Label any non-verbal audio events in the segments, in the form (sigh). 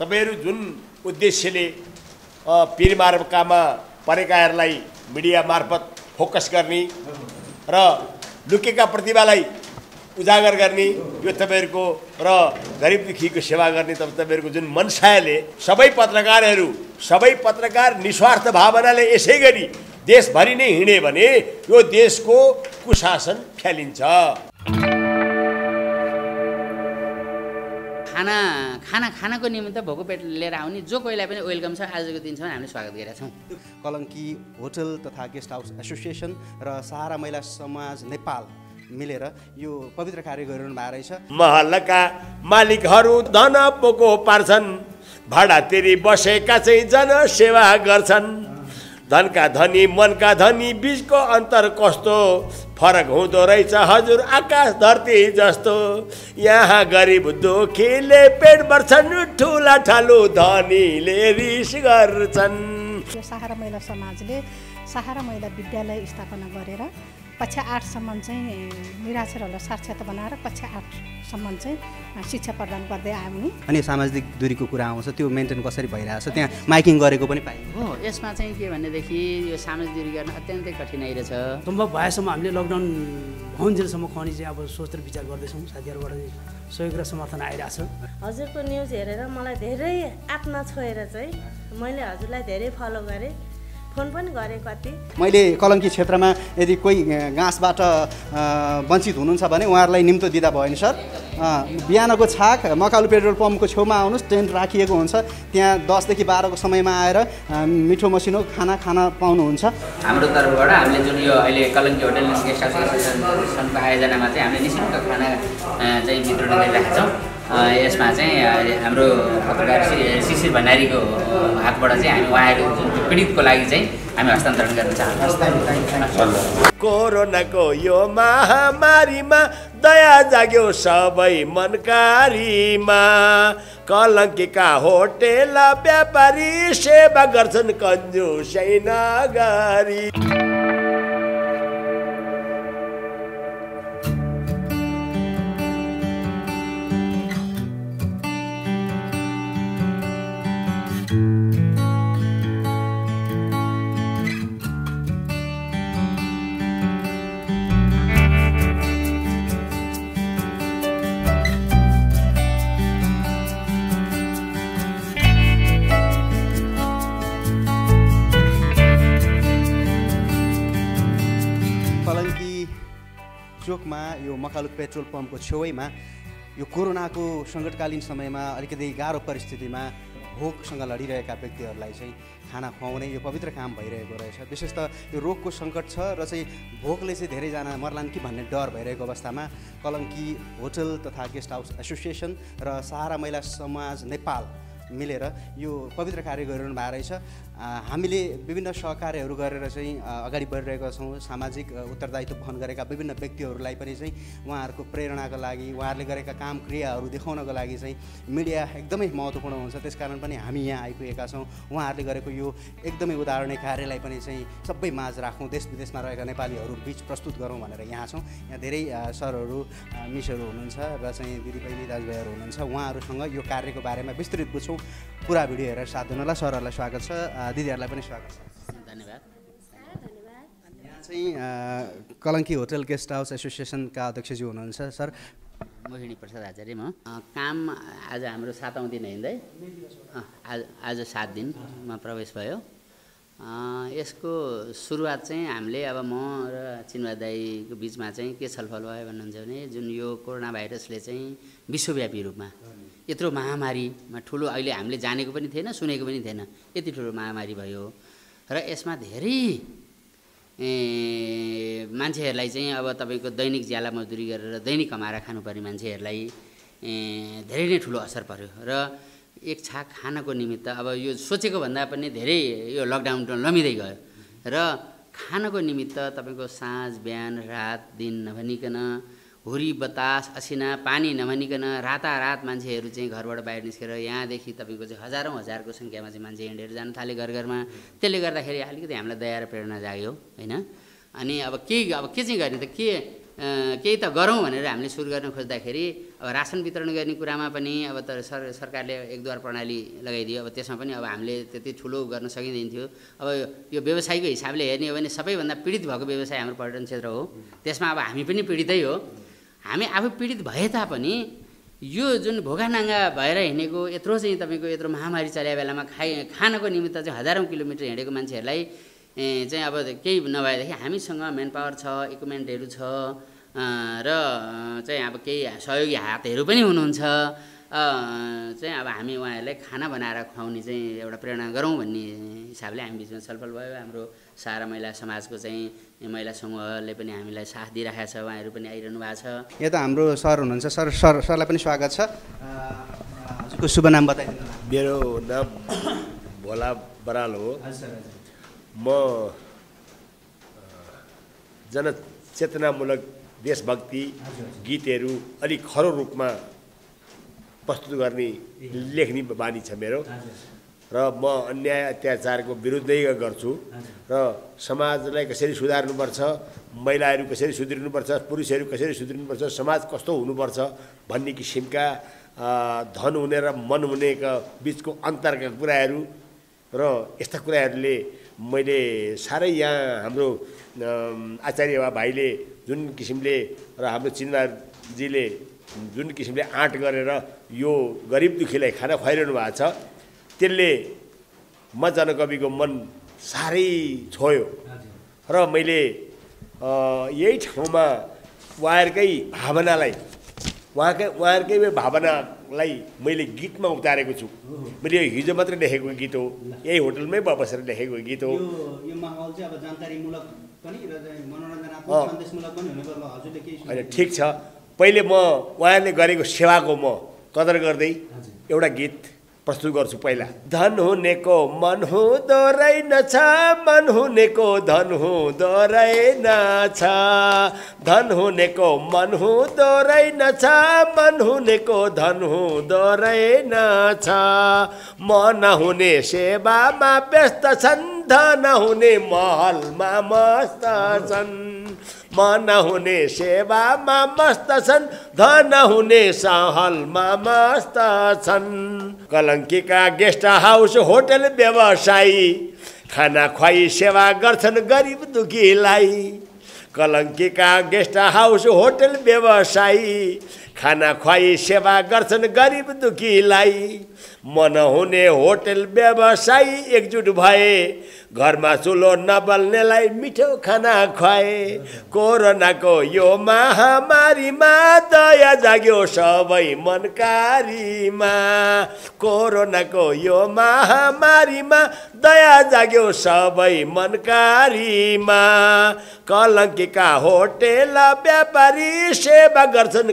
तपाईँहरू जुन उद्देश्यले पिरमार्कामा परेकाहरूलाई मिडिया मार्फत फोकस गर्ने र लुकेका प्रतिभालाई उजागर गर्ने यो तपाईँहरूको र गरिब दुखीको सेवा गर्ने तपाईँहरूको जुन मनसायले सबै पत्रकारहरू सबै पत्रकार निस्वार्थ भावनाले यसै गरी देशभरि नै हिँडे भने यो देशको कुशासन फ्यालिन्छ। खाना खाना खानाको निमित्त भोको पेट लिएर आउने जो कोहीलाई पनि वेलकम छ आजको दिनसम्म हामीले स्वागत गरेका छौँ कलङ्की होटल तथा गेस्ट हाउस एसोसिएसन र सहारा महिला समाज नेपाल मिलेर यो पवित्र कार्य गरिरहनु भएको रहेछ। महलका मालिकहरू धन पोको पार्छन् भाडा तिरी बसेका चाहिँ जनसेवा गर्छन्। धनका धनी मनका धनी बिचको अन्तर कस्तो? फरक हुँदो रहेछ हजुर आकाश धरती जस्तो। यहाँ गरिब दुखीले पेट भर्छन् ठुला ठालु धनीले रिस गर्छन्। सहारा महिला समाजले सहारा महिला विद्यालय स्थापना गरेर कक्षा आठसम्म चाहिँ निराश्रहरूलाई साक्षरता बनाएर कक्षा आठसम्म चाहिँ शिक्षा प्रदान गर्दै आउने अनि सामाजिक दूरीको कुरा आउँछ त्यो मेन्टेन कसरी भइरहेछ? त्यहाँ माइकिङ गरेको पनि पाइन्छ हो यसमा चाहिँ के भनेदेखि यो सामाजिक दूरी गर्न अत्यन्तै कठिनाइ रहेछ। सम्भव भएसम्म हामीले लकडाउन हुन्जेलसम्म खुवाउने चाहिँ अब सोच र विचार गर्दैछौँ। साथीहरूबाट सहयोग र समर्थन आइरहेछ। हजुरको न्युज हेरेर मलाई धेरै आत्मा छोएर चाहिँ मैले हजुरलाई धेरै फलो गरेँ। फोन पनि गरेँ कति। मैले कलङ्की क्षेत्रमा यदि कोही घाँसबाट वञ्चित हुनुहुन्छ भने उहाँहरूलाई निम्तो दिँदा भयो नि सर। बिहानको छाक मकालु पेट्रोल पम्पको छेउमा आउनुहोस् टेन्ट राखिएको हुन्छ। त्यहाँ दसदेखि बाह्रको समयमा आएर मिठो मसिनो खाना खान पाउनुहुन्छ। हाम्रो तर्फबाट हामीले जुन यो अहिले कलङ्की होटल गेस्ट हाउस एसोसिएसनको आयोजनामा चाहिँ हामीले निशुल्क खाना चाहिँ वितरण गरिरहेका छौँ। यसमा चाहिँ हाम्रो पत्रकार श्री शिशिर भण्डारीको हातबाट चाहिँ हामी जुन पीडितको लागि चाहिँ हामी हस्तान्तरण गर्न चाहन्छौँ। कोरोनाको यो महामारीमा दया जाग्यो सबै मनकारीमा। कलङ्कीका होटेल व्यापारी सेवा गर्छन् कन्जुसै नगरी चोकमा यो मकालु पेट्रोल पम्पको छेउैमा यो कोरोनाको सङ्कटकालीन समयमा अलिकति गाह्रो परिस्थितिमा भोकसँग लडिरहेका व्यक्तिहरूलाई चाहिँ खाना खुवाउने यो पवित्र काम भइरहेको रहेछ। विशेष त यो रोगको सङ्कट छ र चाहिँ भोकले चाहिँ धेरैजना मर्लान् कि भन्ने डर भइरहेको अवस्थामा कलङ्की होटल तथा गेस्ट हाउस एसोसिएसन र सहारा महिला समाज नेपाल मिलेर यो पवित्र कार्य गरिरहनु भएको रहेछ। हामीले विभिन्न सहकार्यहरू गरेर चाहिँ अगाडि बढिरहेका छौँ। सामाजिक उत्तरदायित्व वहन गरेका विभिन्न व्यक्तिहरूलाई पनि चाहिँ उहाँहरूको प्रेरणाको लागि उहाँहरूले गरेका काम क्रियाहरू देखाउनको लागि चाहिँ मिडिया एकदमै महत्त्वपूर्ण हुन्छ। त्यसकारण पनि हामी यहाँ आइपुगेका छौँ। उहाँहरूले गरेको यो एकदमै उदाहरणीय कार्यलाई पनि चाहिँ सबै माझ राखौँ। देश विदेशमा रहेका नेपालीहरू बिच प्रस्तुत गरौँ भनेर यहाँ छौँ। यहाँ धेरै सरहरू मिसहरू हुनुहुन्छ र चाहिँ दिदीबहिनी दाजुभाइहरू हुनुहुन्छ। उहाँहरूसँग यो कार्यको बारेमा विस्तृत बुझ्छौँ। पुरा भिडियो हेरेर साथ दिनुलाई सरहरूलाई स्वागत छ। दिदीहरूलाई पनि स्वागत छ। धन्यवाद। यहाँ चाहिँ कलङ्की होटल गेस्ट हाउस एसोसिएसनका अध्यक्षज्यू हुनुहुन्छ सर। मोहिनी प्रसाद आचार्य म। काम आज हाम्रो सातौँ दिन हिँड्दै? आज आज सात दिनमा प्रवेश भयो। यसको सुरुवात चाहिँ हामीले अब म र चिन्वा दाईको बिचमा चाहिँ के छलफल भयो भन्नुहुन्छ भने जुन यो कोरोना भाइरसले चाहिँ विश्वव्यापी रूपमा यत्रो महामारीमा ठुलो अहिले हामीले जानेको पनि थिएन सुनेको पनि थिएन यति ठुलो महामारी भयो र यसमा धेरै मान्छेहरूलाई चाहिँ अब तपाईँको दैनिक ज्याला मजदुरी गरेर दैनिक कमाएर खानुपर्ने मान्छेहरूलाई धेरै नै ठुलो असर पर्यो। र एक छाक खानको निमित्त अब यो सोचेको भन्दा पनि धेरै यो लकडाउन लमिँदै गयो। र खानको निमित्त तपाईँको साँझ बिहान रात दिन नभनिकन हुरी बतास असिना पानी नभनिकन रातारात मान्छेहरू चाहिँ घरबाट बाहिर निस्केर यहाँदेखि तपाईँको चाहिँ हजारौँ हजारको सङ्ख्यामा चाहिँ मान्छे हिँडेर जान थाले घर घरमा। त्यसले गर्दाखेरि अलिकति हामीलाई दया र प्रेरणा जाग्यो होइन? अनि अब के अब के चाहिँ गर्ने त के केही त गरौँ भनेर हामीले सुरु गर्न खोज्दाखेरि अब रासन वितरण गर्ने कुरामा पनि अब त सर सरकारले एकद्वार प्रणाली लगाइदियो। अब त्यसमा पनि अब हामीले त्यति ठुलो गर्न सकिँदैन थियो। अब यो व्यवसायको हिसाबले हेर्ने हो भने सबैभन्दा पीडित भएको व्यवसाय हाम्रो पर्यटन क्षेत्र हो। त्यसमा अब हामी पनि पीडितै हो। हामी आफू पीडित भए तापनि यो जुन भोगानाङ्गा भएर हिँडेको यत्रो चाहिँ तपाईँको यत्रो महामारी चलेको बेलामा खाइ खानको निमित्त चाहिँ हजारौँ किलोमिटर हिँडेको मान्छेहरूलाई चाहिँ अब केही नभएदेखि हामीसँग मेन पावर छ इक्विपमेन्टहरू छ र चाहिँ अब केही सहयोगी हातहरू पनि हुनुहुन्छ। अ, चाहिँ अब हामी उहाँहरूलाई खाना बनाएर खुवाउने चाहिँ एउटा प्रेरणा गरौँ भन्ने हिसाबले हामी बिचमा छलफल भयो। हाम्रो सारा महिला समाजको चाहिँ महिला समूहले पनि हामीलाई साथ दिइरहेको छ उहाँहरू पनि आइरहनु भएको छ। यहाँ त हाम्रो सर हुनुहुन्छ। सर सर सरलाई पनि स्वागत छ। हजुरको शुभ नाम बताइदिनु होला। मेरो नाम भोला बराल हो। हजुर सर हजुर। म जनचेतनामूलक देशभक्ति गीतहरू अलिक खरो रूपमा प्रस्तुत गर्ने लेख्ने बानी छ मेरो। र म अन्याय अत्याचारको विरुद्धै गर्छु। र समाजलाई कसरी सुधार्नुपर्छ महिलाहरू कसरी सुध्रिनुपर्छ पुरुषहरू कसरी सुध्रिनुपर्छ समाज कस्तो हुनुपर्छ भन्ने किसिमका धन हुने र मन हुनेका बिचको अन्तरका कुराहरू र यस्ता कुराहरूले मैले साह्रै यहाँ हाम्रो आचार्य बा भाइले जुन किसिमले र हाम्रो चिन्दाजीले जुन किसिमले आँट गरेर यो गरिब दुःखीलाई खाना खुवाइरहनु भएको छ त्यसले म जनकविको मन साह्रै छोयो। र मैले यही ठाउँमा उहाँहरूकै भावनालाई उहाँकै उहाँहरूकै भावनालाई मैले गीतमा उतारेको छु। मैले यो हिजो मात्रै लेखेको गीत हो। यही होटलमै बसेर लेखेको गीत हो। होइन ठिक छ। पहिले म उहाँहरूले गरेको सेवाको म कदर गर्दै एउटा गीत प्रस्तुत गर्छु पहिला। धन हुनेको मन हुँदो रहेनछ मन हुनेको धन हुँदो रहेनछ धन हुनेको मन हुँदो रहेनछ मन हुनेको धन हुँदो रहेनछ मन हुने सेवामा व्यस्त छन् धन हुने महलमा मस्त छन्। मन हुने सेवामा मस्त छन्। धन हुने सहलमा मस्त छन्। कलङ्कीका गेस्ट हाउस होटल व्यवसायी खाना खुवाई सेवा गर्छन् गरिब दुखीलाई। कलङ्कीका गेस्ट हाउस होटल व्यवसायी खाना खुवाई सेवा गर्छन् गरिब दुखीलाई। मन हुने होटल व्यवसायी एकजुट भए। घरमा चुलो नबल्नेलाई मिठो खाना खुवाए। कोरोनाको यो महामारीमा दया जाग्यो सबै मनकारीमा। कोरोनाको यो महामारीमा दया जाग्यो सबै मनकारीमा। कलङ्कीका होटेल व्यापारी सेवा गर्छन्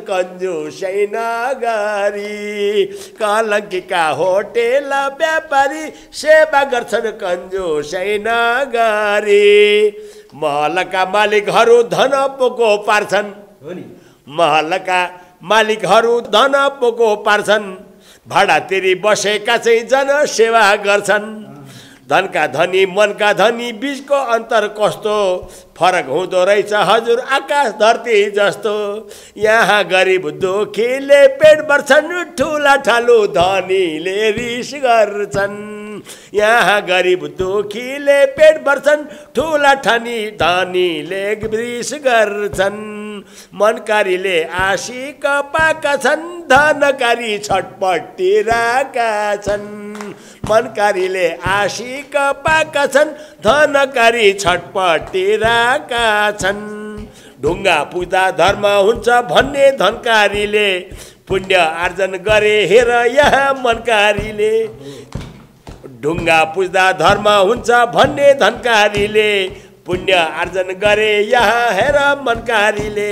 नगरी कलङ्कीका होटेल व्यापारी सेवा गर्छन् कन्जुसै नगरी महलका मालिकहरू धन पोको पार्छन्। हो नि महलका मालिकहरू धन पोको पार्छन्। भाडा तिरी बसेका चाहिँ जनसेवा गर्छन्। धनका धनी मनका धनी बिचको अन्तर कस्तो? फरक हुँदो रहेछ हजुर आकाश धरती जस्तो। यहाँ गरिब दुखीले पेट भर्छन् ठुला ठालु धनीले रिस गर्छन्। यहाँ गरिब दुखीले पेट भर्छन् ठुला ठानी धनीले रिस गर्छन्। मनकारीले आशिक पाएका छन् धनकारी छटपटिरहेका छन्। मनकारीले आशिक पाएका छन् धनकारी छटपटिरहेका छन्। ढुङ्गा पुज्दा धर्म हुन्छ भन्ने धनकारीले पुण्य आर्जन गरे हेर यहाँ मनकारीले ढुङ्गा पुज्दा धर्म हुन्छ भन्ने धनकारीले पुण्य आर्जन गरे यहाँ हेर मनकारीले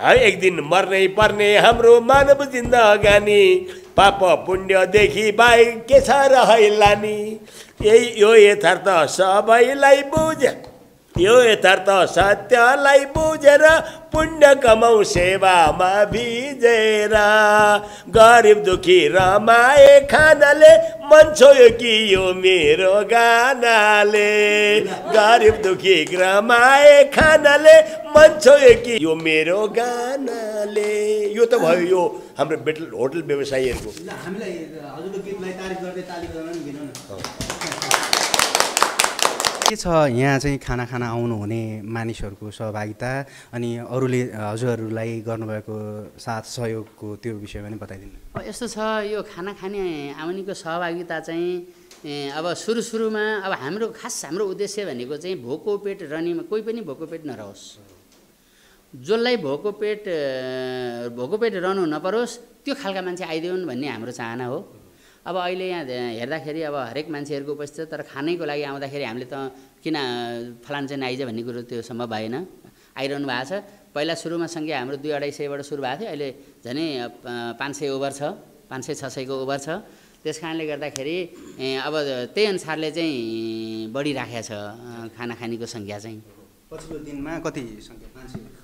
है एक दिन मर्नै पर्ने हाम्रो मानव जिन्दगानी पाप पुण्यदेखि बाहेक के छ रहलानी यही यो यथार्थ सबैलाई बुझ। यो यथार्थ सत्यलाई बुझेर पुण्य कमाउ सेवामा भिजेर। गरिब दुखी रमाए खानाले मन छोयो कि यो मेरो गानाले। गरिब दुखी रमाए खानाले मन छोयो कि यो मेरो गानाले। यो त भयो यो हाम्रो बेटल होटल व्यवसायीहरूको ल हामीलाई हजुरको गीतलाई तारिफ गर्दै तालिम गर्न दिनु न के छ? यहाँ चाहिँ खाना खाना आउनुहुने मानिसहरूको सहभागिता अनि अरूले हजुरहरूलाई गर्नुभएको साथ सहयोगको त्यो विषयमा पनि बताइदिनु। यस्तो छ यो खाना खाने आउनेको सहभागिता चाहिँ अब सुरु सुरुमा अब हाम्रो खास हाम्रो उद्देश्य भनेको चाहिँ भोको पेट रनिमा कोही पनि भोको पेट नरहोस्। जसलाई भोको पेट भोको पेट रहनु नपरोस् त्यो खालका मान्छे आइदिउन् भन्ने हाम्रो चाहना हो। अब अहिले यहाँ हेर्दाखेरि अब हरेक मान्छेहरूको उपस्थित तर खानैको लागि आउँदाखेरि हामीले त किन फलान चाहिँ आइज भन्ने कुरो त्यो सम्भव भएन। आइरहनु भएको छ। पहिला सुरुमा सङ्ख्या हाम्रो दुई अढाई सयबाट सुरु भएको थियो। अहिले झनै पाँच सय ओभर छ पाँच सय छ सयको ओभर छ। त्यस कारणले गर्दाखेरि अब त्यही अनुसारले चाहिँ बढिराखेको छ खाना खानेको सङ्ख्या चाहिँ। पछिल्लो दिनमा कति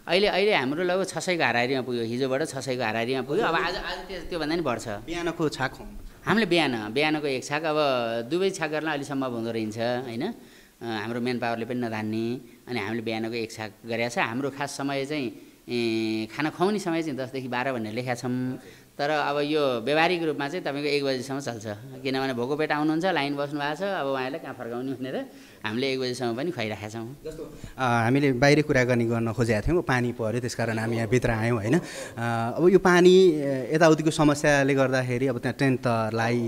अहिले अहिले हाम्रो लगभग छ सयको हाराहारीमा पुग्यो। हिजोबाट छ सयको हाराहारीमा पुग्यो। अब आज आज त्यो त्योभन्दा नि बढ्छ। बिहानको छाक हामीले बिहान बिहानको एक छाक अब दुवै छाक गर्न अलिक सम्भव हुँदो रहेछ होइन? हाम्रो मेन पावरले पनि नधान्ने अनि हामीले बिहानको एक छाक गरेका छ। हाम्रो खास समय चाहिँ खाना खुवाउने समय चाहिँ दसदेखि बाह्र भनेर लेखेका छौँ। तर अब यो व्यावहारिक रूपमा चाहिँ तपाईँको एक बजीसम्म चल्छ। किनभने भोको पेट आउनुहुन्छ लाइन बस्नु भएको छ अब उहाँहरूलाई कहाँ फर्काउने भनेर हामीले एक बजीसम्म पनि खुवाइरहेका छौँ। जस्तो हामीले बाहिर कुराकानी गर्न खोजेका थियौँ पानी पऱ्यो त्यस कारण हामी यहाँ भित्र आयौँ होइन? अब यो पानी यताउतिको समस्याले गर्दाखेरि अब त्यहाँ टेन्ट त लाई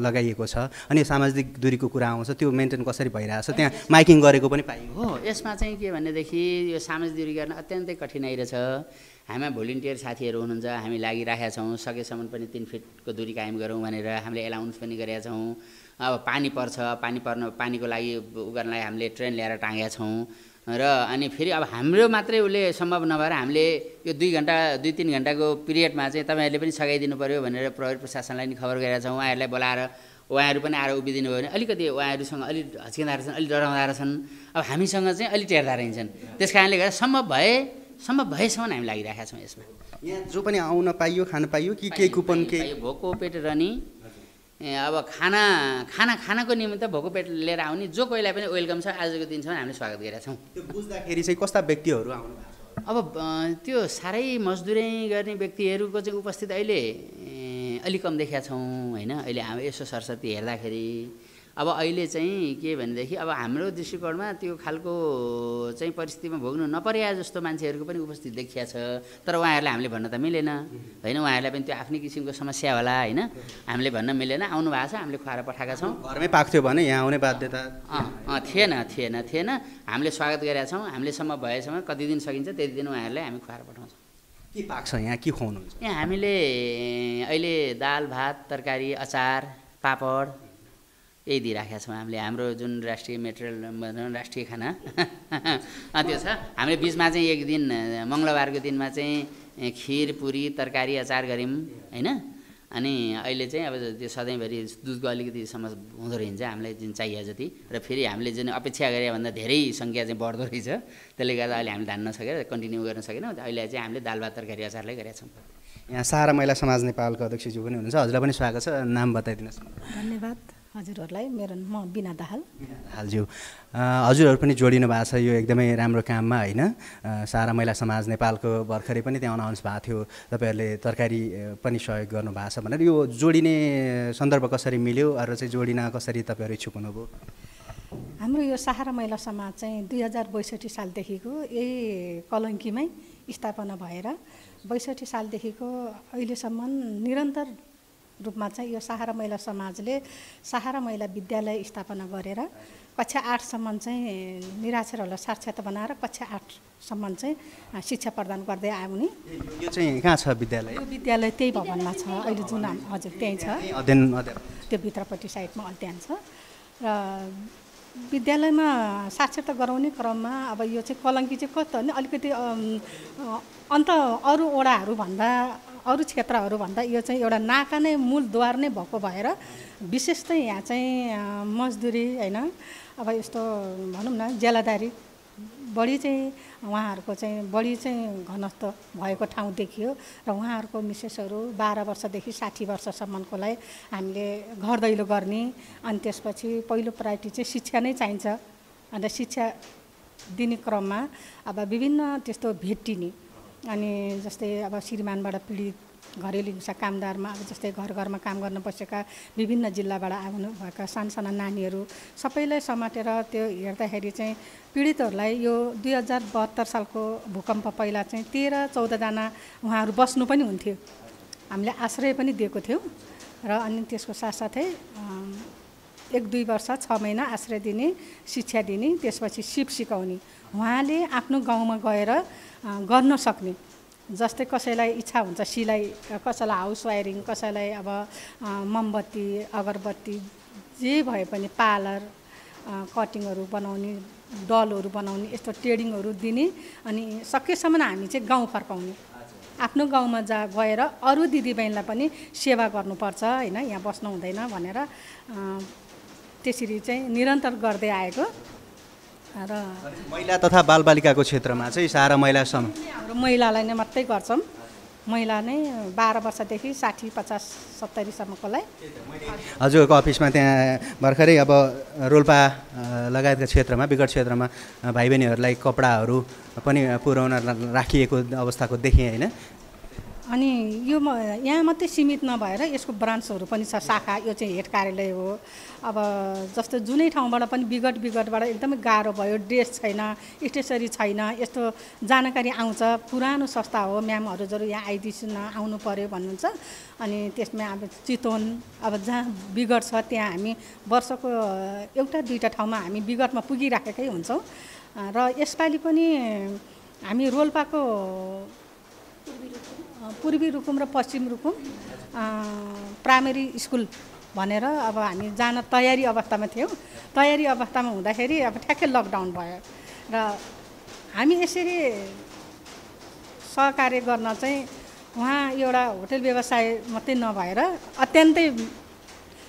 लगाइएको छ अनि सामाजिक दूरीको कुरा आउँछ त्यो मेन्टेन कसरी भइरहेछ त्यहाँ माइकिङ गरेको पनि पाइयो। हो यसमा चाहिँ के भनेदेखि यो सामाजिक दूरी गर्न अत्यन्तै कठिनाइ रहेछ। हामीमा भोलिन्टियर साथीहरू हुनुहुन्छ हामी लागिराखेका छौँ सकेसम्म पनि तिन फिटको दूरी कायम गरौँ भनेर हामीले एलाउन्स पनि गरेका छौँ। अब पानी पर्छ पानी पर्न पानीको लागि उ गर्नलाई हामीले ट्रेन ल्याएर टाँगेका छौँ। र अनि फेरि अब हाम्रो मात्रै उसले सम्भव नभएर हामीले यो दुई घन्टा दुई तिन घन्टाको पिरियडमा चाहिँ तपाईँहरूले पनि सघाइदिनु पऱ्यो भनेर प्रहरी प्रशासनलाई नि खबर गरेका छौँ। उहाँहरूलाई बोलाएर उहाँहरू पनि आएर उभिदिनु भयो भने अलिकति उहाँहरूसँग अलिक हच्किँदा रहेछन् अलिक डराउँदा रहेछन् अब हामीसँग चाहिँ अलिक टेर्दा रहन्छन्। त्यस कारणले गर्दा सम्भव भए सम्भव भएसम्म हामी लागिरहेका छौँ यसमा। यहाँ जो पनि आउन पाइयो खान पाइयो कि केही कुपन केही पाइयो, भोको पेट रहने ए, अब खाना खाना खानाको निमित्त भोको पेट लिएर आउने जो कोहीलाई पनि वेलकम छ आजको दिनसम्म हामीले स्वागत गरेका छौँ। त्यो बुझ्दाखेरि चाहिँ कस्ता व्यक्तिहरू आउनु अब त्यो साह्रै मजदुरै गर्ने व्यक्तिहरूको चाहिँ उपस्थित अहिले अलिक कम देखेका छौँ होइन? अहिले हामी यसो सरस्वती हेर्दाखेरि अब अहिले चाहिँ के भनेदेखि अब हाम्रो दृष्टिकोणमा त्यो खालको चाहिँ परिस्थितिमा भोग्नु नपरे जस्तो मान्छेहरूको पनि उपस्थित देखिया छ। तर उहाँहरूलाई हामीले भन्न त मिलेन। होइन उहाँहरूलाई पनि त्यो आफ्नै किसिमको समस्या होला होइन। हामीले भन्न मिलेन। आउनु भएको छ हामीले खुवाएर पठाएका छौँ। घरमै पाक्थ्यो भने यहाँ आउने बाध्यता अँ अँ थिएन थिएन थिएन। हामीले स्वागत गरेका छौँ। हामीले सम्म भएसम्म कति दिन सकिन्छ त्यति दिन उहाँहरूलाई हामी खुवाएर पठाउँछौँ। के पाक्छ यहाँ? के खुवाउनुहुन्छ? यहाँ हामीले अहिले दाल भात तरकारी अचार पापड यही दिइराखेका छौँ हामीले। हाम्रो जुन राष्ट्रिय मेटेरियल राष्ट्रिय खाना। (laughs) त्यो छ। हामीले बिचमा चाहिँ एक दिन मङ्गलबारको दिनमा चाहिँ खिर पुरी तरकारी अचार गऱ्यौँ होइन? अनि अहिले चाहिँ अब त्यो सधैँभरि दुधको अलिकति समस्या हुँदो रहेछ हामीलाई जुन चाहिए जति। र फेरि हामीले जुन अपेक्षा गरे भन्दा धेरै सङ्ख्या चाहिँ बढ्दो रहेछ। त्यसले गर्दा अहिले हामीले धान्न सकेर कन्टिन्यू गर्न सकेनौँ। अहिले चाहिँ हामीले दाल भात तरकारी अचारलाई गरेका छौँ। यहाँ सारा महिला समाज नेपालको अध्यक्षज्यू पनि हुनुहुन्छ। हजुरलाई पनि स्वागत छ। नाम बताइदिनुहोस्। धन्यवाद। हजुरहरूलाई मेरो म बिना दाहाल। हालज्यू हजुरहरू पनि जोडिनु भएको छ यो एकदमै राम्रो काममा होइन? सारा महिला समाज नेपालको भर्खरै पनि त्यहाँ अनाउन्स भएको थियो। तपाईँहरूले तरकारी पनि सहयोग गर्नुभएको छ भनेर। यो जोडिने सन्दर्भ कसरी मिल्यो अरू चाहिँ जोडिन कसरी तपाईँहरू इच्छुक हुनुभयो? हाम्रो यो सहारा महिला समाज चाहिँ दुई हजार बैसठी सालदेखिको यही कलङ्कीमै स्थापना भएर बैसठी सालदेखिको अहिलेसम्म निरन्तर रूपमा चाहिँ यो सहारा महिला समाजले सहारा महिला विद्यालय स्थापना गरेर कक्षा आठसम्म चाहिँ निराश्रहरूलाई साक्षरता बनाएर कक्षा आठसम्म चाहिँ शिक्षा प्रदान गर्दै आउने यो चाहिँ कहाँ छ विद्यालय? यो विद्यालय त्यही भवनमा छ। अहिले जुन हजुर त्यहीँ छ। अध्ययन त्यो भित्रपट्टि साइडमा अध्ययन छ। र विद्यालयमा साक्षरता गराउने क्रममा अब यो चाहिँ कलङ्की चाहिँ कस्तो भने अलिकति अन्त अरू ओडाहरूभन्दा अरू क्षेत्रहरूभन्दा यो चाहिँ एउटा नाका नै मूलद्वार नै भएको भएर विशेष चाहिँ यहाँ चाहिँ मजदुरी होइन? अब यस्तो भनौँ न ज्यालादारी बढी चाहिँ उहाँहरूको चाहिँ बढी चाहिँ घनत्व भएको ठाउँ देखियो र उहाँहरूको मिसेसहरू बाह्र वर्षदेखि साठी वर्षसम्मकोलाई हामीले घर दैलो गर्ने अनि त्यसपछि पहिलो प्रायोरिटी चाहिँ शिक्षा नै चाहिन्छ। अन्त शिक्षा दिने क्रममा अब विभिन्न त्यस्तो भेटिने अनि जस्तै अब श्रीमानबाट पीडित घरेलु हिंसा कामदारमा अब जस्तै घर घरमा काम गर्न बसेका विभिन्न जिल्लाबाट आउनुभएका सानसाना नानीहरू सबैलाई समातेर त्यो हेर्दाखेरि चाहिँ पीडितहरूलाई यो दुई हजार बहत्तर सालको भूकम्प पहिला चाहिँ तेह्र चौधजना उहाँहरू बस्नु पनि हुन्थ्यो। हामीले आश्रय पनि दिएको थियौँ र अनि त्यसको साथसाथै एक दुई वर्ष छ महिना आश्रय दिने शिक्षा दिने त्यसपछि सिप सिकाउने। उहाँले आफ्नो गाउँमा गएर गर्न सक्ने। जस्तै कसैलाई इच्छा हुन्छ सिलाइ कसैलाई हाउस वायरिङ कसैलाई अब मोमबत्ती अगरबत्ती जे भए पनि पार्लर कटिङहरू बनाउने डलहरू बनाउने यस्तो ट्रेडिङहरू दिने अनि सकेसम्म हामी चाहिँ गाउँ फर्काउने। आफ्नो गाउँमा जा गएर अरू दिदीबहिनीलाई पनि सेवा गर्नुपर्छ होइन यहाँ बस्नु हुँदैन भनेर त्यसरी चाहिँ निरन्तर गर्दै आएको। र महिला तथा बालबालिकाको क्षेत्रमा चाहिँ सारा महिलासम्म हाम्रो महिलालाई नै मात्रै गर्छौँ। महिला नै बाह्र वर्षदेखि साठी पचास सत्तरीसम्मकोलाई। हजुरको अफिसमा त्यहाँ भर्खरै अब रोल्पा लगायतका क्षेत्रमा विगत क्षेत्रमा भाइ बहिनीहरूलाई कपडाहरू पनि पुर्याउन राखिएको अवस्थाको देखेँ होइन। अनि यो म यहाँ मात्रै सीमित नभएर यसको ब्रान्चहरू पनि छ शाखा यो चाहिँ हेड कार्यालय हो। अब जस्तो जुनै ठाउँबाट पनि विगत विगतबाट एकदमै गाह्रो भयो ड्रेस छैन स्टेसनरी छैन यस्तो जानकारी आउँछ पुरानो संस्था हो म्यामहरू यहाँ आइदिसन आउनु पऱ्यो भन्नुहुन्छ। अनि त्यसमा अब चितवन अब जहाँ विगत छ त्यहाँ हामी वर्षको एउटा दुईवटा ठाउँमा हामी विगतमा पुगिराखेकै हुन्छौँ। र यसपालि पनि हामी रोल्पाको पूर्वी रुकुम र पश्चिम रुकुम प्राइमेरी स्कुल भनेर अब हामी जान तयारी अवस्थामा थियौँ। तयारी अवस्थामा हुँदाखेरि अब ठ्याक्कै लकडाउन भयो र हामी यसरी सहकार्य गर्न चाहिँ उहाँ एउटा होटेल व्यवसाय मात्रै नभएर अत्यन्तै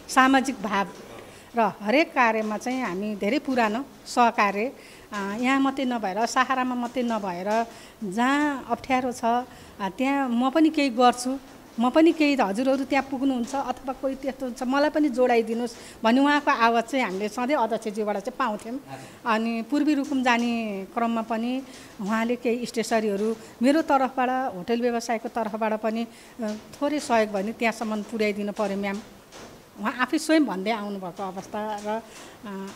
सामाजिक भाव र हरेक कार्यमा चाहिँ हामी धेरै पुरानो सहकार्य यहाँ मात्रै नभएर सहारामा मात्रै नभएर जहाँ अप्ठ्यारो छ त्यहाँ म पनि केही गर्छु। म पनि केही हजुरहरू त्यहाँ पुग्नुहुन्छ अथवा कोही त्यस्तो हुन्छ मलाई पनि जोडाइदिनुहोस् भन्ने उहाँको आवाज चाहिँ हामीले सधैँ अध्यक्षज्यूबाट चाहिँ पाउँथ्यौँ। अनि पूर्वी रुकुम जाने क्रममा पनि उहाँले केही स्टेसनरीहरू मेरो तर्फबाट होटल व्यवसायको तर्फबाट पनि थोरै सहयोग भयो भने त्यहाँसम्म पुर्याइदिनु पऱ्यो म्याम। उहाँ आफै स्वयं भन्दै आउनुभएको अवस्था र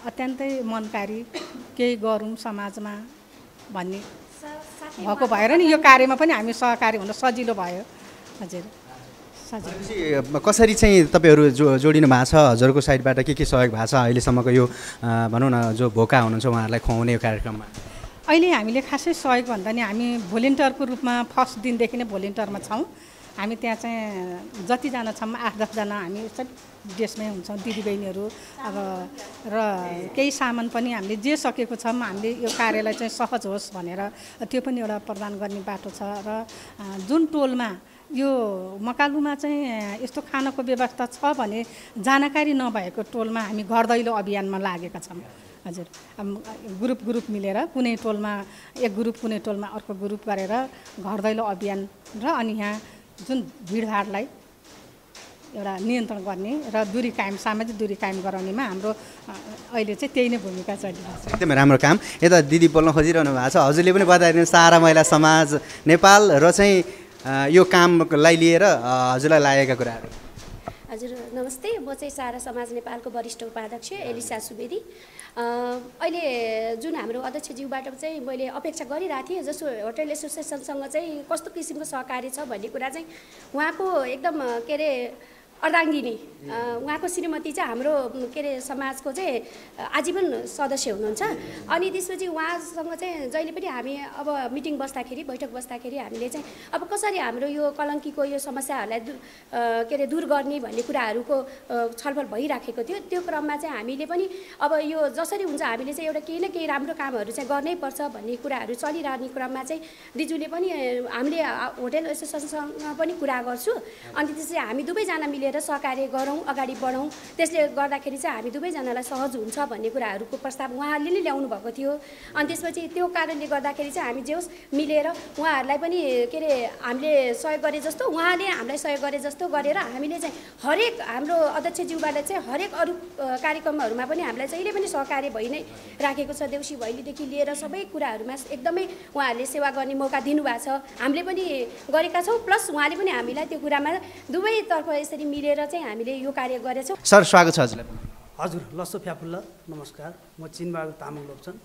अत्यन्तै मनकारी केही गरौँ समाजमा भन्ने भएको भएर नि यो कार्यमा पनि हामी सहकारी हुन सजिलो भयो। हजुर कसरी चाहिँ तपाईँहरू जो जोडिनु भएको छ हजुरको साइडबाट के के सहयोग भएको छ अहिलेसम्मको यो भनौँ न जो भोका हुनुहुन्छ उहाँहरूलाई खुवाउने यो कार्यक्रममा? अहिले हामीले खासै सहयोग भन्दा नि हामी भोलिन्टियरको रूपमा फर्स्ट दिनदेखि नै भोलिन्टियरमा छौँ। हामी त्यहाँ चाहिँ जतिजना छौँ आठ दसजना हामी देशमै हुन्छौँ दिदीबहिनीहरू। अब र केही सामान पनि हामीले जे सकेको छौँ हामीले यो कार्यलाई चाहिँ सहज होस् भनेर त्यो पनि एउटा प्रदान गर्ने बाटो छ। र जुन टोलमा यो मकालुमा चाहिँ यस्तो खानाको व्यवस्था छ भने जानकारी नभएको टोलमा हामी घर दैलो अभियानमा लागेका छौँ। हजुर। ग्रुप ग्रुप मिलेर कुनै टोलमा एक ग्रुप कुनै टोलमा अर्को ग्रुप गरेर घर दैलो अभियान र अनि यहाँ जुन भिडभाडलाई एउटा नियन्त्रण गर्ने र दूरी कायम सामाजिक दूरी कायम गराउनेमा हाम्रो अहिले चाहिँ त्यही नै भूमिका चलिरहेको छ। एकदमै राम्रो काम। यता दिदी बोल्न खोजिरहनु भएको छ। हजुरले पनि बताइदिनु सारा महिला समाज नेपाल र चाहिँ यो कामलाई लिएर हजुरलाई लागेका कुराहरू। हजुर नमस्ते। म चाहिँ सारा समाज नेपालको वरिष्ठ उपाध्यक्ष एलिसा सुवेदी। अहिले जुन हाम्रो अध्यक्षज्यूबाट चाहिँ मैले अपेक्षा गरिरहेको थिएँ जसो होटल एसोसिएसनसँग चाहिँ कस्तो किसिमको सहकारी छ भन्ने कुरा चाहिँ उहाँको एकदम के अरे अर्दाङ्गिनी उहाँको श्रीमती चाहिँ हाम्रो के अरे समाजको चाहिँ आजीवन सदस्य हुनुहुन्छ। अनि त्यसपछि उहाँसँग चाहिँ जहिले पनि हामी अब मिटिङ बस्दाखेरि बैठक बस्दाखेरि हामीले चाहिँ अब कसरी हाम्रो यो कलङ्कीको यो समस्याहरूलाई के अरे दूर गर्ने भन्ने कुराहरूको छलफल भइराखेको थियो त्यो क्रममा चाहिँ हामीले पनि अब यो जसरी हुन्छ हामीले चाहिँ एउटा केही न केही राम्रो कामहरू चाहिँ गर्नै पर्छ भन्ने कुराहरू चलिरहने क्रममा चाहिँ दिजुले पनि हामीले होटेल एसोसिएसनसँग पनि कुरा गर्छु। अनि त्यसपछि हामी दुवैजना मिलेर भएर सहकार्य गरौँ अगाडि बढौँ। त्यसले गर्दाखेरि चाहिँ हामी दुवैजनालाई सहज हुन्छ भन्ने कुराहरूको प्रस्ताव उहाँहरूले नै ल्याउनु भएको थियो। अनि त्यसपछि त्यो कारणले गर्दाखेरि चाहिँ हामी जे मिलेर उहाँहरूलाई पनि के अरे हामीले सहयोग गरे जस्तो उहाँले हामीलाई सहयोग गरे जस्तो गरेर हामीले चाहिँ हरेक हाम्रो अध्यक्षज्यूबाट चाहिँ हरेक अरू कार्यक्रमहरूमा पनि हामीलाई जहिले पनि सहकार्य भइ नै राखेको छ। देउसी भैलीदेखि लिएर सबै कुराहरूमा एकदमै उहाँहरूले सेवा गर्ने मौका दिनुभएको छ। हामीले पनि गरेका छौँ प्लस उहाँले पनि हामीलाई त्यो कुरामा दुवैतर्फ यसरी मिलेर चाहिँ हामीले यो कार्य गरेछौँ। सर स्वागत छ हजुरलाई। हजुर लस्सो फ्याफुल्ल नमस्कार। म चिनबहादुर तामाङ लोप्छन्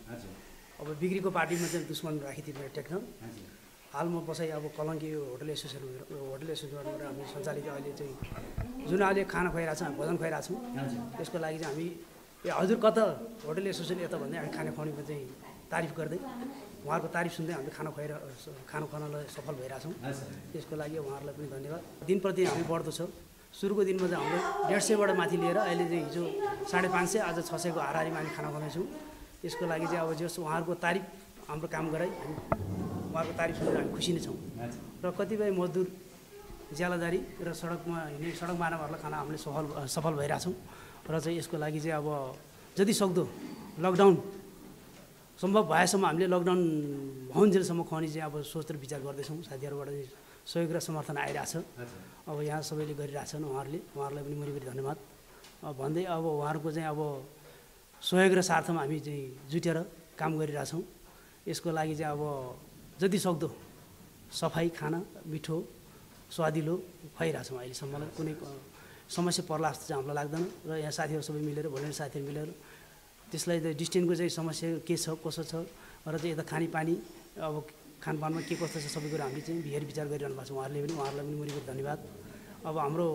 अब बिग्रीको पार्टीमा चाहिँ दुश्मन राखिदिए मेरो टेक्न हाल म बसाइ अब कलङ्की यो होटल एसोसिएसन होटल एसोसिएसनबाट हामी सञ्चालित अहिले चाहिँ जुन अहिले खाना खुवाइरहेको छौँ हामी भोजन खुवाइरहेको छौँ त्यसको लागि चाहिँ हामी ए हजुर कता होटल एसोसिएसन यता भन्दै हामी खाना खुवाउनेमा चाहिँ तारिफ गर्दै उहाँहरूको तारिफ सुन्दै हामीले खाना खुवाएर खाना खुवाउनलाई सफल भइरहेछौँ। त्यसको लागि उहाँहरूलाई पनि धन्यवाद। दिनप्रति हामी बढ्दो छ। सुरुको दिनमा चाहिँ हाम्रो डेढ सयबाट माथि लिएर अहिले चाहिँ हिजो साढे पाँच सय आज छ सयको हाराहारीमा हामी खाना खुवाउँदैछौँ यसको लागि चाहिँ अब जस उहाँहरूको तारिफ हाम्रो काम गराइ हामी उहाँहरूको तारिफ सुनेर हामी खुसी नै छौँ। र कतिपय मजदुर ज्यालादारी र सडकमा हिँड्ने सडक मानवहरूलाई खाना हामीले सफल सफल भइरहेछौँ। र चाहिँ यसको लागि चाहिँ अब जति सक्दो लकडाउन सम्भव भएसम्म हामीले लकडाउन भउन्जेलसम्म खुवाउने चाहिँ अब सोच र विचार गर्दैछौँ। साथीहरूबाट सहयोग र समर्थन आइरहेछ अब यहाँ सबैले गरिरहेछन् उहाँहरूले। उहाँहरूलाई पनि मरिमरि धन्यवाद। भन्दै अब उहाँहरूको चाहिँ अब सहयोग र सार्थमा हामी चाहिँ जुटेर काम गरिरहेछौँ यसको लागि चाहिँ अब जति सक्दो सफाइ खाना मिठो स्वादिलो खुवाइरहेछौँ अहिलेसम्म कुनै समस्या पर्ला जस्तो चाहिँ हामीलाई लाग्दैन। र यहाँ साथीहरू सबै मिलेर भोलिन्टियर साथीहरू मिलेर त्यसलाई चाहिँ डिस्टेन्सको चाहिँ समस्या के छ कसो छ र चाहिँ यता खानेपानी अब खानपानमा के कस्तो छ सबै कुरा हामीले चाहिँ हेर विचार गरिरहनु भएको छ। उहाँहरूले पनि उहाँहरूलाई पनि मुरी धन्यवाद। अब हाम्रो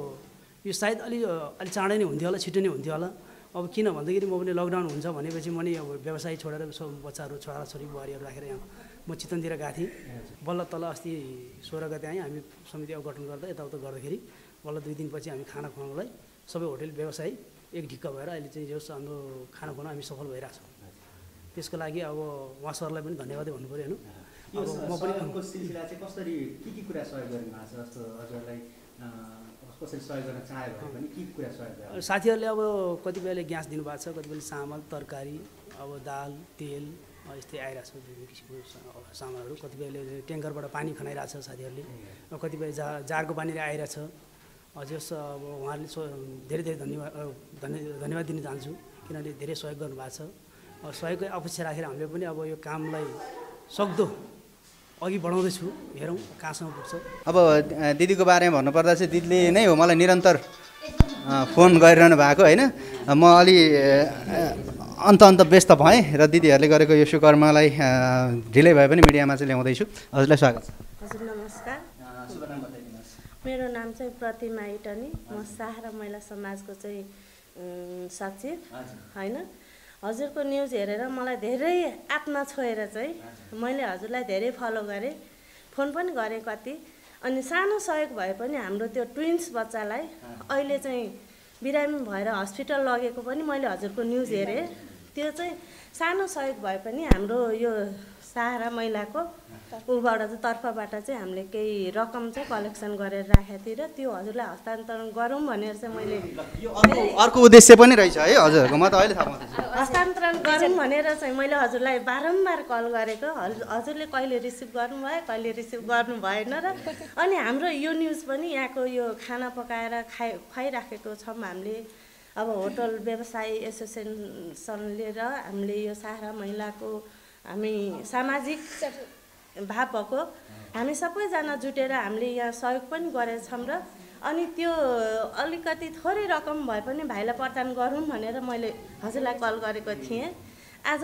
यो सायद अलि अलि चाँडै नै हुन्थ्यो होला छिटो नै हुन्थ्यो होला। अब किन भन्दाखेरि म पनि लकडाउन हुन्छ भनेपछि म नि अब व्यवसाय छोडेर सब बच्चाहरू छोराछोरी बुहारीहरू राखेर यहाँ म चितवनतिर गएको थिएँ। बल्ल तल अस्ति सोह्र गते आएँ। हामी समिति अब गठन गर्दा यताउता गर्दाखेरि बल्ल दुई दिनपछि हामी खाना खुवाउनलाई सबै होटेल व्यवसायी एक ढिक्क भएर अहिले चाहिँ जस हाम्रो खाना खुवाउन हामी सफल भइरहेछौँ। त्यसको लागि अब उहाँ सरलाई पनि धन्यवादै भन्नु पऱ्यो होइन यो अब म पनि सहयोगको सिलसिला चाहिँ कसरी के के कुरा सहयोग गर्नु भएको छ? जस्तो हजुरलाई अ, कसरी सहयोग गर्न चाह्यो भने पनि के के कुरा सहयोग गर्नु? साथीहरूले अब कतिपयले ग्यास दिनुभएको छ कतिपयले चामल तरकारी अब दाल तेल यस्तै आइरहेको छ विभिन्न किसिमको सामानहरू। कतिपयले ट्याङ्करबाट पानी खनाइरहेको छ साथीहरूले। कतिपय जा जारको पानी आइरहेछ। जस अब उहाँहरूले सो धेरै धेरै धन्यवाद धन्य धन्यवाद दिन चाहन्छु किनभने धेरै सहयोग गर्नुभएको छ। सहयोगकै अपेक्षा राखेर हामीले पनि अब यो कामलाई सक्दो अघि बढाउँदैछु हेरौँ कहाँसम्म पुग्छ। अब दिदीको बारेमा भन्नुपर्दा चाहिँ दिदीले नै हो मलाई निरन्तर फोन गरिरहनु भएको होइन? म अलि अन्त अन्त व्यस्त भएँ र दिदीहरूले गरेको यो सुकर्मलाई ढिलै भए पनि मिडियामा चाहिँ ल्याउँदैछु। हजुरलाई स्वागत छ। हजुर नमस्कार। मेरो नाम चाहिँ प्रतिमा इटनी। म सहारा महिला समाजको चाहिँ सचिव होइन? हजुरको न्युज हेरेर मलाई धेरै आत्मा छोएर चाहिँ मैले हजुरलाई धेरै फलो गरेँ। फोन पनि गरेँ कति। अनि सानो सहयोग भए पनि हाम्रो त्यो ट्विन्स बच्चालाई अहिले चाहिँ बिरामी भएर हस्पिटल लगेको पनि मैले हजुरको न्युज हेरेँ। त्यो चाहिँ सानो सहयोग भए पनि हाम्रो यो सहारा महिलाको ऊबाट चाहिँ तर्फबाट चाहिँ हामीले केही रकम चाहिँ कलेक्सन गरेर राखेको थिएँ र त्यो हजुरलाई हस्तान्तरण गरौँ भनेर चाहिँ मैले अर्को उद्देश्य पनि रहेछ है हजुरहरूको म त अहिले थाहा हस्तान्तरण गरौँ भनेर चाहिँ मैले हजुरलाई बारम्बार कल गरेको हजुर हजुरले कहिले रिसिभ गर्नुभयो कहिले रिसिभ गर्नु भएन र अनि हाम्रो यो न्युज पनि यहाँको यो खाना पकाएर खाइ खुवाइराखेको छौँ हामीले। अब होटल व्यवसाय एसोसिएसनले र हामीले यो सहारा महिलाको हामी सामाजिक भाव भएको हामी सबैजना जुटेर हामीले यहाँ सहयोग पनि गरेछौँ र अनि त्यो अलिकति थोरै रकम भए पनि भाइलाई प्रदान गरौँ भनेर मैले हजुरलाई कल गरेको थिएँ। आज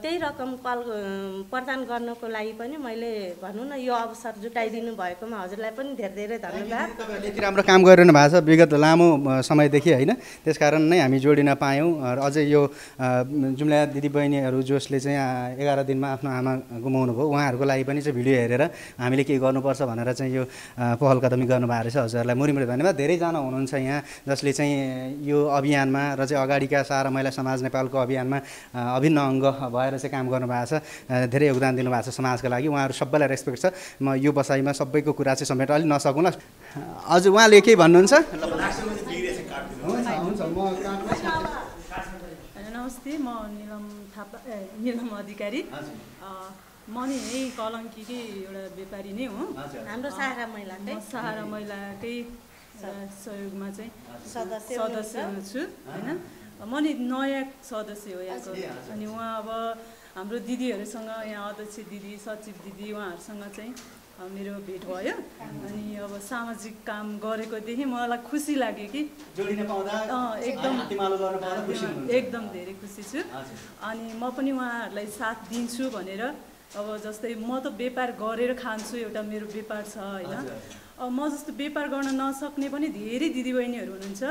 त्यही रकम कल प्रदान गर्नको लागि पनि मैले भनौँ न यो अवसर जुटाइदिनु भएकोमा हजुरलाई पनि धेरै धेरै धन्यवाद। यति राम्रो काम गरिरहनु भएको छ विगत लामो समयदेखि होइन। त्यसकारण नै हामी जोडिन पायौँ र अझै यो जुम्ला दिदीबहिनीहरू जसले चाहिँ एघार दिनमा आफ्नो आमा गुमाउनु भयो उहाँहरूको लागि पनि चाहिँ भिडियो हेरेर हामीले के गर्नुपर्छ भनेर चाहिँ यो पहल कदमी गर्नुभएको रहेछ। हजुरहरूलाई मुरीमुरी धन्यवाद। धेरैजना हुनुहुन्छ यहाँ जसले चाहिँ यो अभियानमा र चाहिँ अगाडिका सारा महिला समाज नेपालको अभियानमा अ, अभिन्न अङ्ग भएर चाहिँ काम गर्नुभएको छ धेरै योगदान दिनुभएको छ समाजको लागि। उहाँहरू सबैलाई रेस्पेक्ट छ। म यो बसाइमा सबैको कुरा चाहिँ समेट अलिक नसकौँला हजुर उहाँले केही भन्नुहुन्छ? नमस्ते म निलम थापा ए, निलम अधिकारी। म नि यही कलङ्कीकै एउटा व्यापारी नै हो। हाम्रो सहारा महिलाकै। म सहारा महिलाकै सहयोगमा चाहिँ सदस्य सदस्य छु होइन। म नि नयाँ सदस्य हो यहाँको अनि उहाँ अब हाम्रो दिदीहरूसँग यहाँ अध्यक्ष दिदी सचिव दिदी उहाँहरूसँग चाहिँ मेरो भेट भयो। अनि अब सामाजिक काम गरेको देखेँ मलाई खुसी लाग्यो कि। एकदम। एकदम धेरै खुसी छु। अनि म पनि उहाँहरूलाई साथ दिन्छु भनेर अब जस्तै म त व्यापार गरेर खान्छु एउटा मेरो व्यापार छ होइन? अब म जस्तो व्यापार गर्न नसक्ने पनि धेरै दिदीबहिनीहरू हुनुहुन्छ।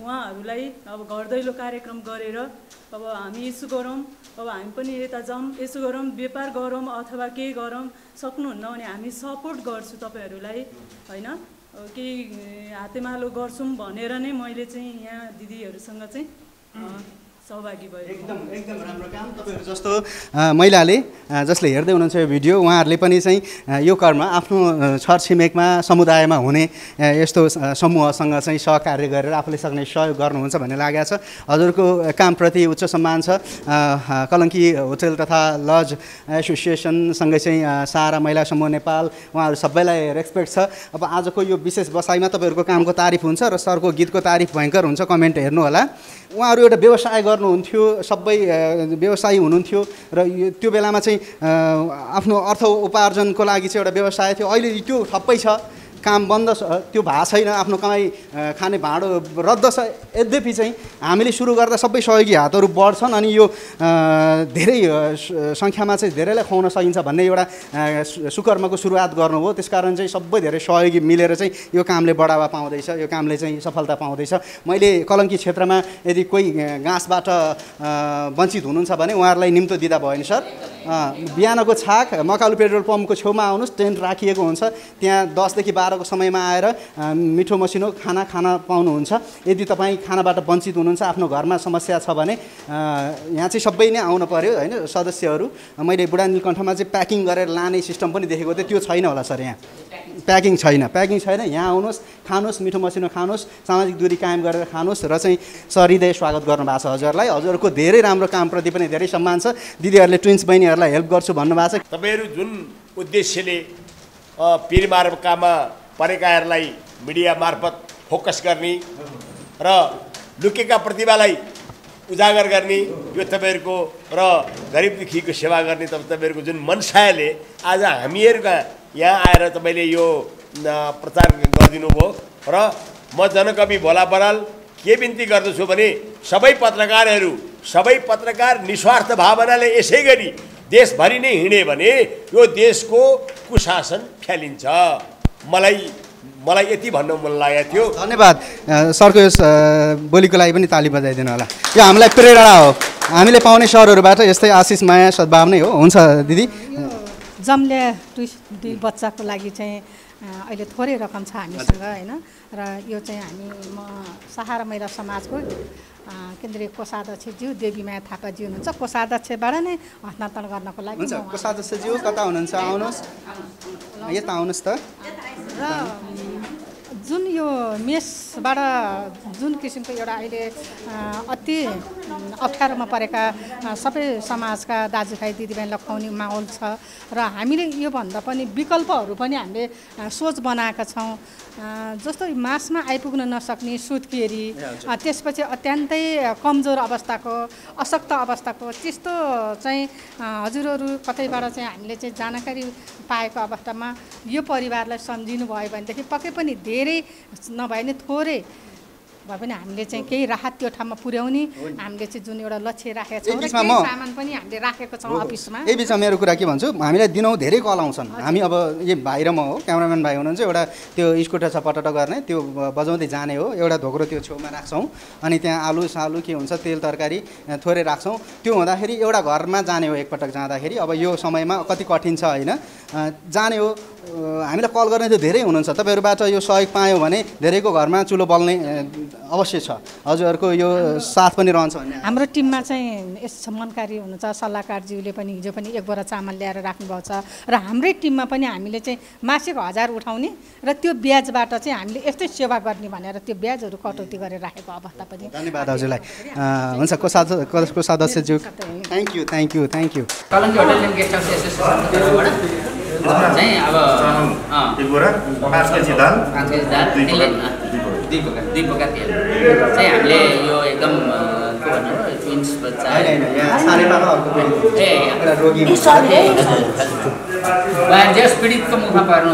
उहाँहरूलाई अब घर दैलो कार्यक्रम गरेर अब हामी यसो गरौँ अब हामी पनि यता जाउँ यसो गरौँ व्यापार गरौँ अथवा केही गरौँ सक्नुहुन्न भने हामी सपोर्ट गर्छु तपाईँहरूलाई होइन? केही हातेमालो गर्छौँ भनेर नै मैले चाहिँ यहाँ दिदीहरूसँग चाहिँ सहभागी भएको एकदम एकदम राम्रो काम तपाईँहरू (laughs) जस्तो महिलाले जसले हेर्दै हुनुहुन्छ यो भिडियो उहाँहरूले पनि चाहिँ यो कर्म आफ्नो छरछिमेकमा समुदायमा हुने यस्तो समूहसँग चाहिँ सहकार्य गरेर आफूले सक्ने सहयोग गर्नुहुन्छ भन्ने लागेको छ। हजुरको कामप्रति उच्च सम्मान छ। कलङ्की होटल तथा लज एसोसिएसनसँगै चाहिँ अ, सहारा महिला समूह नेपाल उहाँहरू सबैलाई रेस्पेक्ट छ। अब आजको यो विशेष बसाइमा तपाईँहरूको कामको तारिफ हुन्छ र सरको गीतको तारिफ भयङ्कर हुन्छ। कमेन्ट हेर्नु होला उहाँहरू एउटा व्यवसाय गर्नुहुन्थ्यो सबै व्यवसायी हुनुहुन्थ्यो र त्यो बेलामा चाहिँ आफ्नो अर्थ उपार्जनको लागि चाहिँ एउटा व्यवसाय थियो। अहिले त्यो ठप्पै छ। काम बन्द छ त्यो भएको छैन आफ्नो कमाइ खाने भाँडो रद्द छ। यद्यपि चाहिँ हामीले सुरु गर्दा सबै सहयोगी हातहरू बढ्छन् अनि यो धेरै सङ्ख्यामा चाहिँ धेरैलाई खुवाउन सकिन्छ भन्ने एउटा सुकर्मको सुरुवात गर्नु हो। त्यस कारण चाहिँ सबै धेरै सहयोगी मिलेर चाहिँ यो कामले बढावा पाउँदैछ यो कामले चाहिँ सफलता पाउँदैछ। मैले कलङ्की क्षेत्रमा यदि कोही घाँसबाट वञ्चित हुनुहुन्छ भने उहाँहरूलाई निम्तो दिँदा भयो नि सर बिहानको छाक मकालु पेट्रोल पम्पको छेउमा आउनुहोस् टेन्ट राखिएको हुन्छ। त्यहाँ दसदेखि बाह्रको समयमा आएर मिठो मसिनो खाना खान पाउनुहुन्छ। यदि तपाईँ खानाबाट वञ्चित हुनुहुन्छ आफ्नो घरमा समस्या छ भने यहाँ चाहिँ सबै नै आउनु पऱ्यो होइन सदस्यहरू। मैले बुढा नीलकण्ठमा चाहिँ प्याकिङ गरेर लाने सिस्टम पनि देखेको थिएँ। त्यो छैन होला सर यहाँ। प्याकिङ छैन प्याकिङ छैन। यहाँ आउनुहोस् खानुहोस् मिठो मसिनो खानुहोस् सामाजिक दूरी कायम गरेर खानुहोस् र चाहिँ सहृदय स्वागत गर्नुभएको छ हजुरलाई हजुरको धेरै राम्रो कामप्रति पनि धेरै सम्मान छ। दिदीहरूले ट्विन्स बहिनीहरूलाई हेल्प गर्छु भन्नुभएको छ। तपाईँहरू जुन उद्देश्यले अ, पीर मार्कामा परेकाहरूलाई मिडिया मार्फत फोकस गर्ने र लुकेका प्रतिभालाई उजागर गर्ने यो तपाईँहरूको र गरिब दुखीको सेवा गर्ने तब तपाईँहरूको जुन मनसायले आज हामीहरूका यहाँ आएर तपाईँले यो प्रचार गरिदिनु भयो। र म जनकवि भोला बराल के बिन्ती गर्दछु भने सबै पत्रकारहरू सबै पत्रकार निस्वार्थ भावनाले यसै गरी देशभरि नै हिँडे भने यो देशको कुशासन फ्यालिन्छ मलाई मलाई यति भन्नु मन लागेको थियो। धन्यवाद। सरको यस बोलीको लागि पनि ताली बजाइदिनु होला। यो हामीलाई प्रेरणा हो। हामीले पाउने सरहरूबाट यस्तै आशिष माया सद्भाव नै हो। हुन्छ दिदी? जम्ले दुई दुई बच्चाको लागि चाहिँ अहिले थोरै रकम छ हामीसँग होइन? र यो चाहिँ हामी म सहारा महिला समाजको केन्द्रीय कोषाध्यक्षज्यू देवीमाया थापाजी हुनुहुन्छ। कोषाध्यक्षबाट नै हस्तान्तरण गर्नको लागि कोषाध्यक्षज्यू कता हुनुहुन्छ? आउनुहोस्। यता आउनुहोस् त। र जुन यो मेसबाट जुन किसिमको एउटा अहिले अति अप्ठ्यारोमा परेका सबै समाजका दाजुभाइ दिदीबहिनीलाई खुवाउने माहौल छ र हामीले योभन्दा पनि विकल्पहरू पनि हामीले सोच बनाएका छौँ। जस्तो मासमा आइपुग्न नसक्ने सुत्केरी त्यसपछि अत्यन्तै कमजोर अवस्थाको अशक्त अवस्थाको त्यस्तो चाहिँ हजुरहरू कतैबाट चाहिँ हामीले चाहिँ जानकारी पाएको अवस्थामा यो परिवारलाई सम्झिनु भयो भनेदेखि पक्कै पनि धेरै नभए नि थोरै भए पनि हामीले चाहिँ केही राहत त्यो ठाउँमा पुर्याउने हामीले चाहिँ जुन एउटा लक्ष्य राखेका छौँ सामान पनि हामीले राखेको छौँ अफिसमा। यही बिचमा मेरो कुरा के भन्छु हामीलाई दिनौँ धेरै कल आउँछन्। हामी अब यो भाइ र म हो क्यामराम्यान भाइ हुनुहुन्छ एउटा त्यो स्कुटर छ पटट गर्ने त्यो बजाउँदै जाने हो एउटा धोक्रो त्यो छेउमा राख्छौँ। अनि त्यहाँ आलु सालु के हुन्छ तेल तरकारी थोरै राख्छौँ। त्यो हुँदाखेरि एउटा घरमा जाने हो एकपटक जाँदाखेरि। अब यो समयमा कति कठिन छ होइन जाने हो। हामीलाई कल गर्ने त धेरै हुनुहुन्छ। तपाईँहरूबाट यो सहयोग पायौँ भने धेरैको घरमा चुलो बल्ने अवश्य छ। हजुरहरूको यो साथ पनि रहन्छ भन्ने। हाम्रो टिममा चाहिँ यस मनकारी हुनुहुन्छ सल्लाहकारज्यूले पनि हिजो पनि एक बोरा चामल ल्याएर राख्नुभएको छ। र हाम्रै टिममा पनि हामीले चाहिँ मासिक हजार उठाउने र त्यो ब्याजबाट चाहिँ हामीले यस्तै सेवा गर्ने भनेर त्यो ब्याजहरू कटौती गरेर राखेको अवस्था पनि धन्यवाद हजुरलाई। हुन्छ कसको सदस्यज्यू thank you thank you thank you चाहिँ अब अँ, एक बोरा पाँच केजी दाल। पाँच केजी दाल दुई अँ, दुई बोका तेल। चाहिँ हामीले यो एकदम के भन्नु ट्विन्स बच्चा। ए जस पीडितको मुखमा पर्नु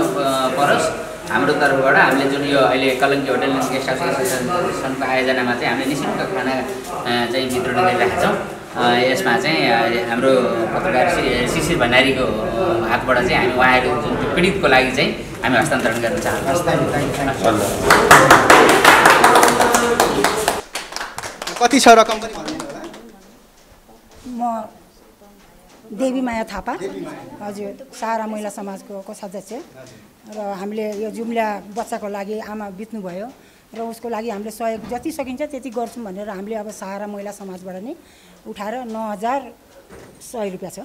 परोस्। हाम्रो तर्फबाट हामीले जुन यो अहिले कलङ्की होटल गेस्ट हाउस एसोसिएसनको आयोजनामा चाहिँ हामीले निशुल्क खाना चाहिँ वितरण गरिरहेका छौँ। यसमा चाहिँ हाम्रो पत्रकार श्री शिशिर भण्डारीको हातबाट चाहिँ हामी उहाँहरूको जुन त्यो पीडितको लागि चाहिँ हामी हस्तान्तरण गर्न चाहन्छौँ। कति छ रकम पनि म देवी माया थापा हजुर सारा महिला समाजको को सदस्य। र हामीले यो जुम्ला बच्चाको लागि आमा बित्नुभयो। र उसको लागि हामीले सहयोग जति सकिन्छ त्यति गर्छौँ भनेर हामीले अब सहारा महिला समाजबाट नै उठाएर नौ हजार सय रुपियाँ छ।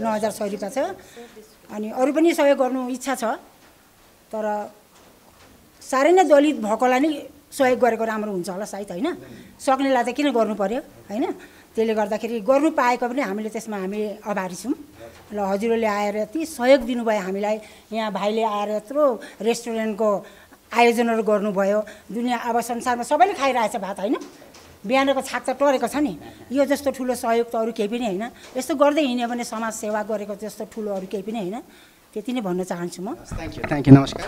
नौ हजार सय रुपियाँ छ। अनि अरू पनि सहयोग गर्नु इच्छा छ। तर साह्रै नै दलित भएकोलाई नै सहयोग गरेको राम्रो हुन्छ होला सायद होइन? सक्नेलाई त किन गर्नु पर्यो होइन? त्यसले गर्दाखेरि गर्नु पाएको पनि हामीले त्यसमा हामी आभारी छौँ। र हजुरहरूले आएर यति सहयोग दिनुभयो हामीलाई। यहाँ भाइले आएर यत्रो रेस्टुरेन्टको आयोजनहरू गर्नुभयो। दुनियाँ अब संसारमा सबैले खाइरहेछ भात होइन? बिहानको छाक त टरेको छ नि। यो जस्तो ठुलो सहयोग त अरू केही पनि होइन। यस्तो गर्दै हिँड्यो भने समाज सेवा गरेको जस्तो ठुलो अरू केही पनि होइन। त्यति नै भन्न चाहन्छु म। थ्याङ्क यू थ्याङ्क यू नमस्कार।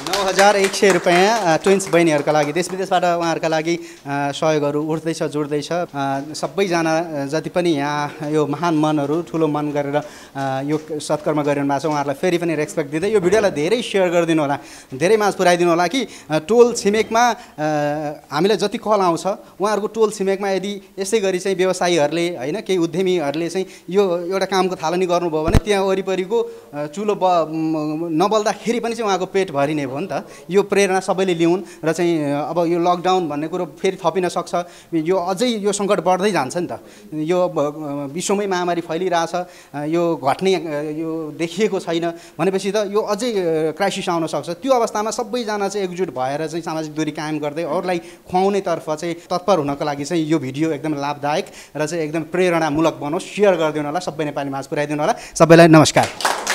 नौ हजार एक सय रुपियाँ ट्विन्स बहिनीहरूका लागि देश विदेशबाट उहाँहरूका लागि सहयोगहरू उठ्दैछ जोड्दैछ सबैजना जति पनि यहाँ यो महान मनहरू ठुलो मन गरेर यो सत्कर्म गरिरहनु भएको छ उहाँहरूलाई फेरि पनि रेस्पेक्ट दिँदै यो भिडियोलाई धेरै सेयर गरिदिनु होला धेरै माझ पुऱ्याइदिनु होला कि टोल छिमेकमा हामीलाई जति कल आउँछ उहाँहरूको टोल छिमेकमा यदि यसै गरी चाहिँ व्यवसायीहरूले होइन केही उद्यमीहरूले चाहिँ यो एउटा कामको थालनी गर्नुभयो भने त्यहाँ वरिपरिको चुलो ब नबल्दाखेरि पनि चाहिँ उहाँको पेट भरिने भयो नि त। यो प्रेरणा सबैले लिउन् र चाहिँ अब यो लकडाउन भन्ने कुरो फेरि थपिन सक्छ। यो अझै यो सङ्कट बढ्दै जान्छ नि त। यो विश्वमै महामारी फैलिरहेछ। यो घट्ने यो देखिएको छैन। भनेपछि त यो अझै क्राइसिस आउन सक्छ। त्यो अवस्थामा सबैजना चाहिँ एकजुट भएर चाहिँ सामाजिक दूरी कायम गर्दै अरूलाई खुवाउनेतर्फ चाहिँ तत्पर हुनको लागि चाहिँ यो भिडियो एकदम लाभदायक र चाहिँ एकदम प्रेरणामूलक बनोस्। सेयर गरिदिनु होला। सबै नेपाली माझ पुऱ्याइदिनु होला। सबैलाई नमस्कार।